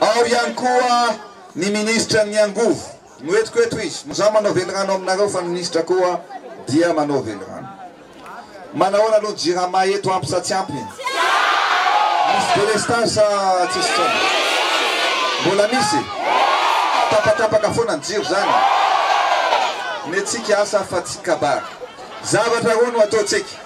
Ao ihany koa ny minisitran' ny angovo no entiko eto izy no za manao velirano aminareo fa ny minisitra koa dia manao velirano. Manahoana aloha ny jirama eto ampy sa tsy ampy? Misy delestage sa tsisy intsony? Mbola misy? Tapatapaka foana ny jiro zany? Ny antsika asa afa tsy kabary. Zavatra roa no ataontsika.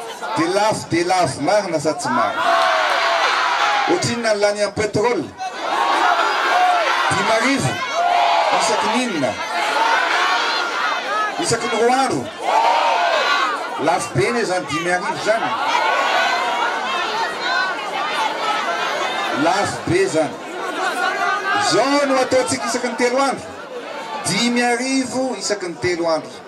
Dia lafo dia lafo, marina sa tsy marina? Ohatrinona ny lany am petrole? Dimy arivo? Isaky ny inona? Isaky ny roa andro? Lafo be anie zany dimy arivo zany? Lafo be zany. Zao no ataontsika isaky ny telo andro? Dimy arivo isaky ny telo andro.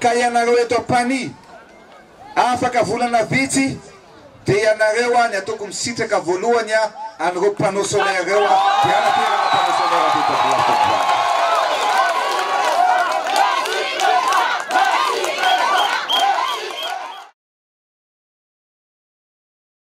ka ianareo eto ampani afaka volana vitsy dia ianareo an ya toko misitraka voalohany an an'ireo panneau solaire ireo an dia anaterana panneau solaire avy eto village Tokova.